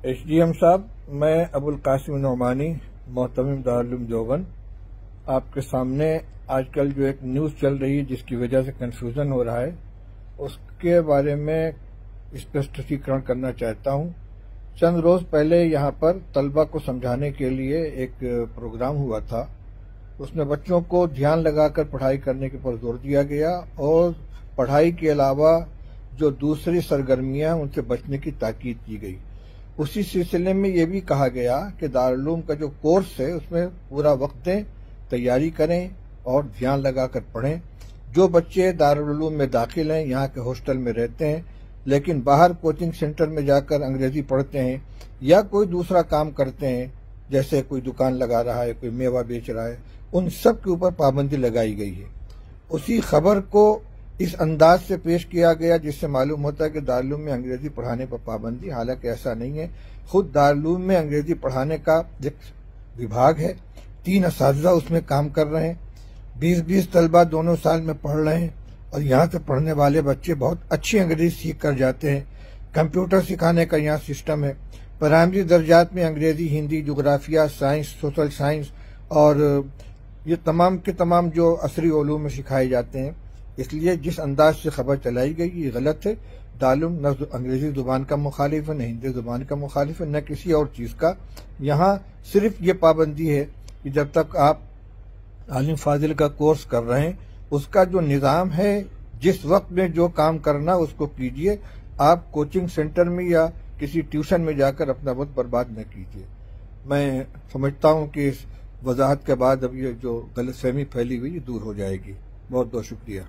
H D M साहब, मैं अबुल कासिम नौमानी मोहतम दारुम जोगन। आपके सामने आजकल जो एक न्यूज़ चल रही है, जिसकी वजह से कंफ्यूजन हो रहा है, उसके बारे में स्पष्टीकरण करना चाहता हूँ। चंद रोज पहले यहाँ पर तलबा को समझाने के लिए एक प्रोग्राम हुआ था। उसमें बच्चों को ध्यान लगाकर पढ़ाई करने के पर ज़ोर दिया गया और पढ़ाई के अलावा जो दूसरी सरगर्मियाँ उनसे बचने की ताकीद की गई। उसी सिलसिले में यह भी कहा गया कि दारूम का जो कोर्स है, उसमें पूरा वक्त दें तैयारी करें और ध्यान लगाकर पढ़ें। जो बच्चे दारूम में दाखिल हैं, यहाँ के हॉस्टल में रहते हैं, लेकिन बाहर कोचिंग सेंटर में जाकर अंग्रेज़ी पढ़ते हैं या कोई दूसरा काम करते हैं, जैसे कोई दुकान लगा रहा है, कोई मेवा बेच रहा है, उन सब के ऊपर पाबंदी लगाई गई है। उसी खबर को इस अंदाज से पेश किया गया जिससे मालूम होता है कि दारूम में अंग्रेज़ी पढ़ाने पर पाबंदी, हालाँकि ऐसा नहीं है। खुद दारूम में अंग्रेज़ी पढ़ाने का एक विभाग है। तीन इस उसमें काम कर रहे हैं। बीस बीस तलबा दोनों साल में पढ़ रहे हैं और यहाँ से पढ़ने वाले बच्चे बहुत अच्छी अंग्रेज़ी सीख कर जाते हैं। कंप्यूटर सिखाने का यहाँ सिस्टम है। प्राइमरी दर्जात में अंग्रेज़ी, हिंदी जोग्राफिया साइंस, सोशल साइंस और ये तमाम के तमाम जो असरी में सिखाए जाते हैं। इसलिए जिस अंदाज से खबर चलाई गई ये गलत है, दालुम न अंग्रेज़ी ज़ुबान का मुखालिफ है, न हिंदी ज़ुबान का मुखालिफ है, न किसी और चीज़ का। यहाँ सिर्फ़ ये पाबंदी है कि जब तक आप आलिम फाजिल का कोर्स कर रहे हैं, उसका जो निज़ाम है, जिस वक्त में जो काम करना उसको कीजिए। आप कोचिंग सेंटर में या किसी ट्यूशन में जाकर अपना वक्त बर्बाद न कीजिए। मैं समझता हूँ कि इस वजाहत के बाद अब ये जो गलत फहमी फैली हुई दूर हो जाएगी। बहुत बहुत शुक्रिया।